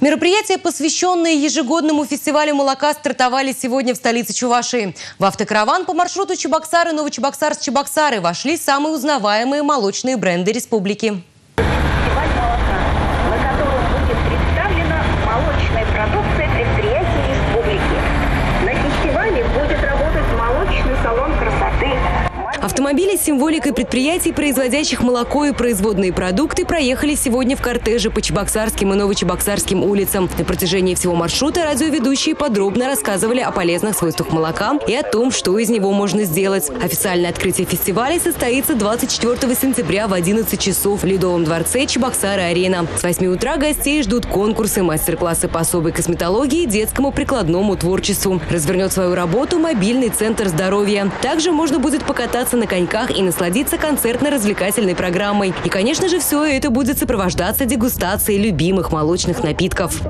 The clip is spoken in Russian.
Мероприятия, посвященные ежегодному фестивалю молока, стартовали сегодня в столице Чувашии. В автокараван по маршруту Чебоксары-Новочебоксарск-Чебоксары вошли самые узнаваемые молочные бренды республики. фестиваль молока, на котором будет представлена молочная продукция предприятий республики. На фестивале будет работать молочный салон красоты. Автомобили с символикой предприятий, производящих молоко и производные продукты, проехали сегодня в кортеже по Чебоксарским и Новочебоксарским улицам. На протяжении всего маршрута радиоведущие подробно рассказывали о полезных свойствах молока и о том, что из него можно сделать. Официальное открытие фестиваля состоится 24 сентября в 11 часов в Ледовом дворце Чебоксары-Арена. С 8 утра гостей ждут конкурсы, мастер-классы по особой косметологии и детскому прикладному творчеству. Развернет свою работу мобильный центр здоровья. Также можно будет покататься на коньках и насладиться концертно-развлекательной программой. И, конечно же, все это будет сопровождаться дегустацией любимых молочных напитков.